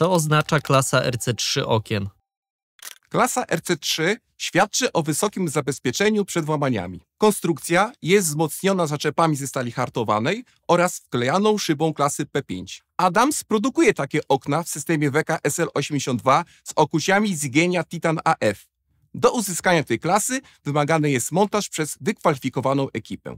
Co oznacza klasa RC3 okien? Klasa RC3 świadczy o wysokim zabezpieczeniu przed włamaniami. Konstrukcja jest wzmocniona zaczepami ze stali hartowanej oraz wklejaną szybą klasy P5. Adams produkuje takie okna w systemie WK SL82 z okuciami z Titan AF. Do uzyskania tej klasy wymagany jest montaż przez wykwalifikowaną ekipę.